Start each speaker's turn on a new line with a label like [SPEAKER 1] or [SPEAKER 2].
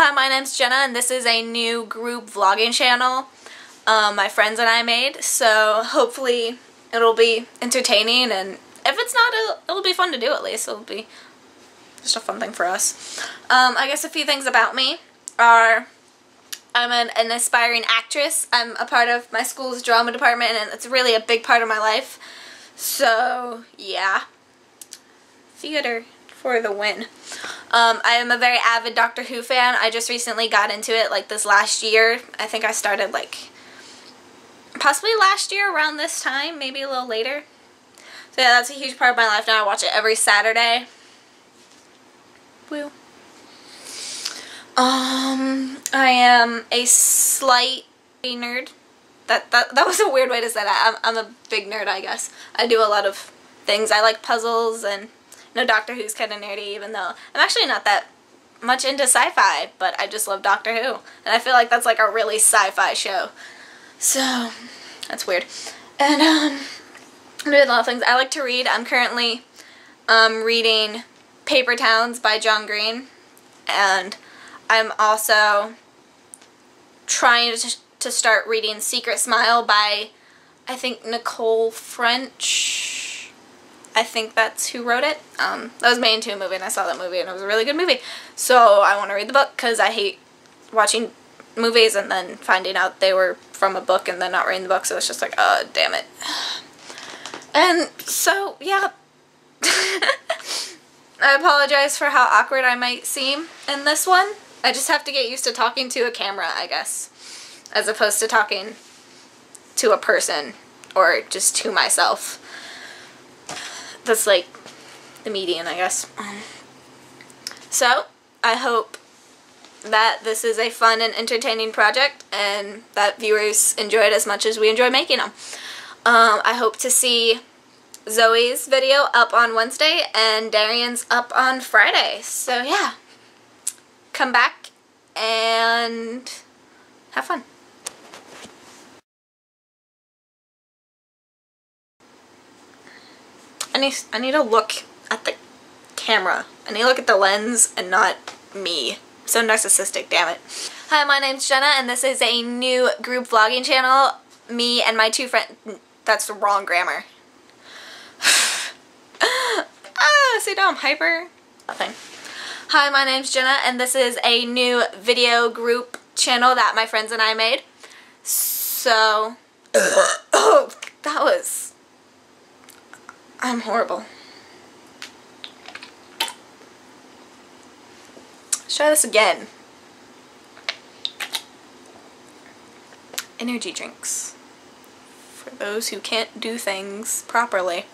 [SPEAKER 1] Hi, my name's Jenna and this is a new group vlogging channel um, my friends and I made. So hopefully it'll be entertaining and if it's not, it'll, it'll be fun to do at least. It'll be just a fun thing for us. Um, I guess a few things about me are I'm an, an aspiring actress. I'm a part of my school's drama department and it's really a big part of my life. So, yeah. Theater for the win. Um, I am a very avid Doctor Who fan. I just recently got into it like this last year. I think I started like possibly last year around this time, maybe a little later. So yeah, that's a huge part of my life now. I watch it every Saturday. Woo. Um, I am a slight nerd. That, that, that was a weird way to say that. I'm, I'm a big nerd, I guess. I do a lot of things. I like puzzles and know Doctor Who's kind of nerdy, even though I'm actually not that much into sci-fi, but I just love Doctor Who. And I feel like that's like a really sci-fi show. So, that's weird. And, um, I'm doing a lot of things. I like to read. I'm currently, um, reading Paper Towns by John Green. And I'm also trying to, to start reading Secret Smile by, I think, Nicole French I think that's who wrote it. Um, that was made into movie and I saw that movie and it was a really good movie. So I want to read the book because I hate watching movies and then finding out they were from a book and then not reading the book. So it's just like, oh, damn it. And so, yeah. I apologize for how awkward I might seem in this one. I just have to get used to talking to a camera, I guess, as opposed to talking to a person or just to myself that's like the median, I guess. So, I hope that this is a fun and entertaining project and that viewers enjoy it as much as we enjoy making them. Um, I hope to see Zoe's video up on Wednesday and Darian's up on Friday. So yeah, come back and have fun. I need, I need to look at the camera. I need to look at the lens and not me. So narcissistic, damn it. Hi, my name's Jenna and this is a new group vlogging channel. Me and my two friends, that's the wrong grammar. ah, see now I'm hyper? Nothing. Hi, my name's Jenna and this is a new video group channel that my friends and I made. So, oh, that was I'm horrible. Let's try this again. Energy drinks. For those who can't do things properly.